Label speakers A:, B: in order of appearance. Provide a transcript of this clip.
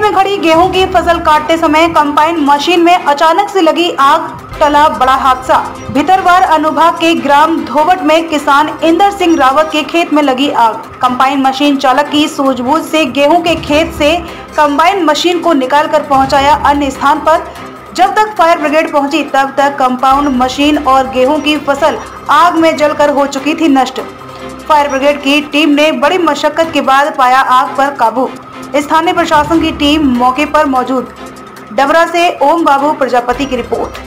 A: में खड़ी गेहूँ की फ़सल काटते समय कंबाइन मशीन में अचानक से लगी आग, टला बड़ा हादसा। भितरवार अनुभाग के ग्राम धोवट में किसान इंदर सिंह रावत के खेत में लगी आग। कंबाइन मशीन चालक की सूझबूझ से गेहूँ के खेत से कंबाइन मशीन को निकालकर पहुँचाया अन्य स्थान पर। जब तक फायर ब्रिगेड पहुँची, तब तक कंपाउंड मशीन और गेहूँ की फ़सल आग में जलकर हो चुकी थी नष्ट। फायर ब्रिगेड की टीम ने बड़ी मशक्कत के बाद पाया आग पर काबू। स्थानीय प्रशासन की टीम मौके पर मौजूद। डबरा से ओम बाबू प्रजापति की रिपोर्ट।